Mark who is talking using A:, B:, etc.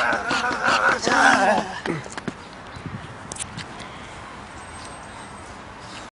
A: Ah!